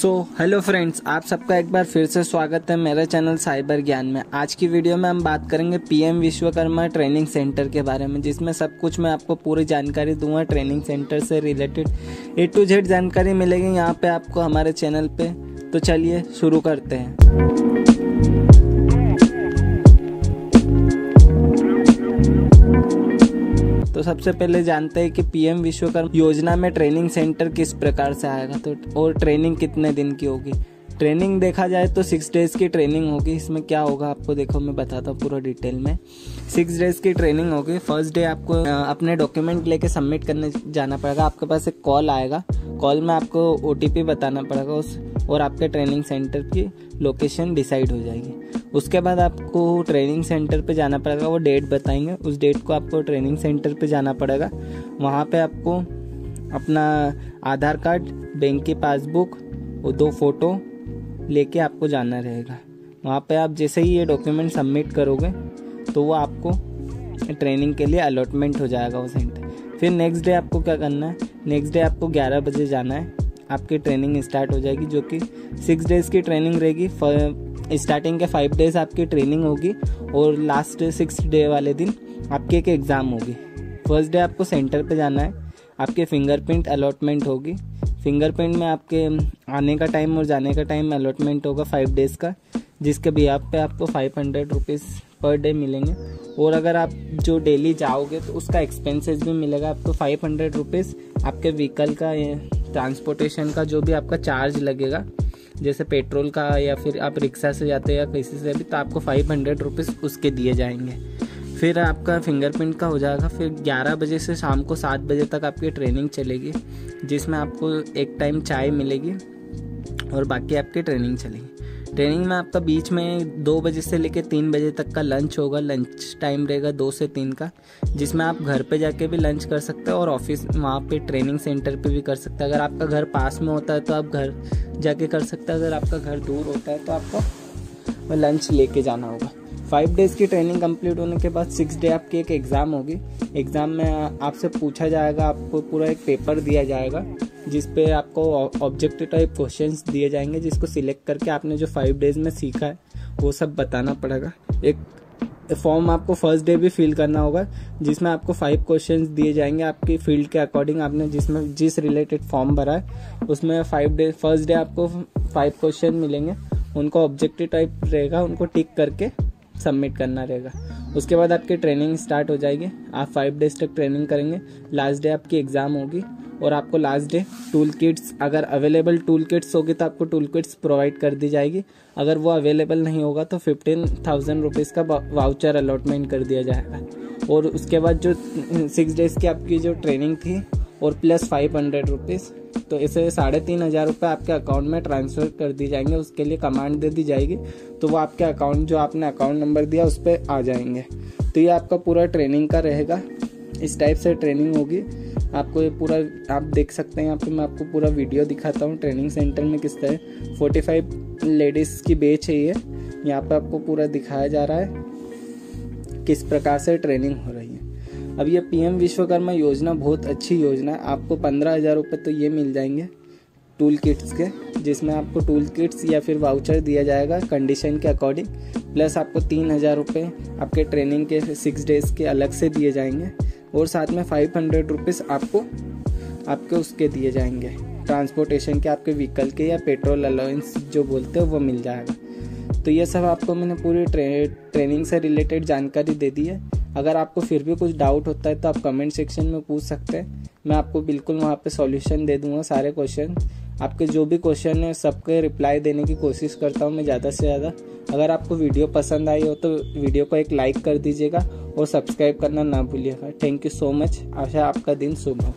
So hello friends आप सबका एक बार फिर से स्वागत है मेरे चैनल साइबर ज्ञान में। आज की वीडियो में हम बात करेंगे पीएम विश्वकर्मा ट्रेनिंग सेंटर के बारे में, जिसमें सब कुछ मैं आपको पूरी जानकारी दूँगा ट्रेनिंग सेंटर से रिलेटेड। ए टू जेड जानकारी मिलेगी यहाँ पे आपको हमारे चैनल पे। तो चलिए शुरू करते हैं। तो सबसे पहले जानते हैं कि पीएम विश्वकर्मा योजना में ट्रेनिंग सेंटर किस प्रकार से आएगा तो और ट्रेनिंग कितने दिन की होगी? ट्रेनिंग देखा जाए तो सिक्स डेज़ की ट्रेनिंग होगी। इसमें क्या होगा आपको देखो, मैं बताता हूँ पूरा डिटेल में। सिक्स डेज़ की ट्रेनिंग होगी। फ़र्स्ट डे आपको अपने डॉक्यूमेंट लेके सबमिट करने जाना पड़ेगा। आपके पास एक कॉल आएगा। कॉल में आपको ओटीपी बताना पड़ेगा उस, और आपके ट्रेनिंग सेंटर की लोकेशन डिसाइड हो जाएगी। उसके बाद आपको ट्रेनिंग सेंटर पे जाना पड़ेगा। वो डेट बताएँगे। उस डेट को आपको ट्रेनिंग सेंटर पे जाना पड़ेगा। वहाँ पे आपको अपना आधार कार्ड, बैंक की पासबुक दो फ़ोटो लेके आपको जाना रहेगा। वहाँ पे आप जैसे ही ये डॉक्यूमेंट सबमिट करोगे तो वो आपको ट्रेनिंग के लिए अलॉटमेंट हो जाएगा वो सेंटर फिर नेक्स्ट डे आपको क्या करना है? नेक्स्ट डे आपको 11 बजे जाना है। आपकी ट्रेनिंग स्टार्ट हो जाएगी, जो कि सिक्स डेज़ की ट्रेनिंग रहेगी। स्टार्टिंग के फाइव डेज़ आपकी ट्रेनिंग होगी और लास्ट सिक्स डे वाले दिन आपकी एक एग्ज़ाम होगी। फ़र्स्ट डे आपको सेंटर पे जाना है। आपके फिंगरप्रिंट अलॉटमेंट होगी। फिंगरप्रिंट में आपके आने का टाइम और जाने का टाइम अलॉटमेंट होगा फाइव डेज़ का, जिसके भी आप पे आपको five hundred rupees per day मिलेंगे। और अगर आप जो डेली जाओगे तो उसका एक्सपेंसेस भी मिलेगा आपको फाइव हंड्रेड रुपीज़ आपके व्हीकल का ट्रांसपोर्टेशन का जो भी आपका चार्ज लगेगा, जैसे पेट्रोल का या फिर आप रिक्शा से जाते हैं या किसी से भी तो आपको फाइव हंड्रेड रुपीज़ उसके दिए जाएँगे। फिर आपका फिंगरप्रिंट का हो जाएगा। फिर 11 बजे से शाम को 7 बजे तक आपकी ट्रेनिंग चलेगी, जिसमें आपको एक टाइम चाय मिलेगी और बाकी आपकी ट्रेनिंग चलेगी। ट्रेनिंग में आपका बीच में दो बजे से लेकर तीन बजे तक का लंच होगा। लंच टाइम रहेगा दो से तीन का, जिसमें आप घर पे जाके भी लंच कर सकते हैं और ऑफ़िस वहाँ पे ट्रेनिंग सेंटर पे भी कर सकते हैं। अगर आपका घर पास में होता है तो आप घर जाके कर सकते हैं। अगर आपका घर दूर होता है तो आपको लंच लेके जाना होगा। फाइव डेज़ की ट्रेनिंग कंप्लीट होने के बाद सिक्स डे आपकी एक एग्ज़ाम होगी। एग्ज़ाम में आपसे पूछा जाएगा, आपको पूरा एक पेपर दिया जाएगा, जिस पे आपको ऑब्जेक्टिव टाइप क्वेश्चंस दिए जाएँगे, जिसको सिलेक्ट करके आपने जो फाइव डेज़ में सीखा है, वो सब बताना पड़ेगा। एक फॉर्म आपको फ़र्स्ट डे भी फिल करना होगा, जिसमें आपको फाइव क्वेश्चंस दिए जाएँगे आपकी फ़ील्ड के अकॉर्डिंग आपने जिसमें, जिस रिलेटेड फॉर्म भरा है, उसमें फाइव डे फ़र्स्ट डे आपको फाइव क्वेश्चन मिलेंगे। उनको ऑब्जेक्टिव टाइप रहेगा, उनको टिक करके सबमिट करना रहेगा। उसके बाद आपकी ट्रेनिंग स्टार्ट हो जाएगी। आप फाइव डेज़ तक ट्रेनिंग करेंगे। लास्ट डे आपकी एग्ज़ाम होगी और आपको लास्ट डे टूल किट्स अगर अवेलेबल टूल किट्स होगी तो आपको टूल किट्स प्रोवाइड कर दी जाएगी। अगर वो अवेलेबल नहीं होगा तो फिफ्टीन थाउज़ेंड रुपीज़ का वाउचर अलॉटमेंट कर दिया जाएगा। और उसके बाद जो सिक्स डेज़ की आपकी जो ट्रेनिंग थी और प्लस फाइव हंड्रेड रुपीज़ तो इसे साढ़े तीन हज़ार रुपये आपके अकाउंट में ट्रांसफ़र कर दी जाएँगे, उसके लिए कमांड दे दी जाएगी तो वो आपके अकाउंट जो आपने अकाउंट नंबर दिया, उस पर आ जाएँगे। तो ये आपका पूरा ट्रेनिंग का रहेगा। इस टाइप से ट्रेनिंग होगी। आपको ये पूरा, आप देख सकते हैं यहाँ पे मैं आपको पूरा वीडियो दिखाता हूँ ट्रेनिंग सेंटर में किस तरह। फोर्टी फाइव लेडीज़ की बेच है ये। यहाँ पे आपको पूरा दिखाया जा रहा है, किस प्रकार से ट्रेनिंग हो रही है। अब ये पीएम विश्वकर्मा योजना बहुत अच्छी योजना है। आपको पंद्रह हज़ार रुपये तो ये मिल जाएँगे टूल किट्स के जिसमें आपको टूल किट्स या फिर वाउचर दिया जाएगा कंडीशन के अकॉर्डिंग। प्लस आपको तीन हज़ार रुपये आपके ट्रेनिंग के सिक्स डेज़ के अलग से दिए जाएँगे। और साथ में फाइव हंड्रेड रुपीज़ आपको आपके उसके दिए जाएँगे। ट्रांसपोर्टेशन के आपके व्हीकल के या पेट्रोल अलाउंस जो बोलते हो वो मिल जाएगा। तो ये सब आपको मैंने पूरी ट्रे, ट्रेनिंग से रिलेटेड जानकारी दे दी है। अगर आपको फिर भी कुछ डाउट होता है तो आप कमेंट सेक्शन में पूछ सकते हैं। मैं आपको बिल्कुल वहाँ पे सॉल्यूशन दे दूँगा सारे क्वेश्चन आपके जो भी क्वेश्चन है, सबके रिप्लाई देने की कोशिश करता हूँ मैं ज़्यादा से ज़्यादा। अगर आपको वीडियो पसंद आई हो तो वीडियो को एक लाइक कर दीजिएगा और सब्सक्राइब करना ना भूलिएगा। थैंक यू सो मच आशा आपका दिन शुभ हो।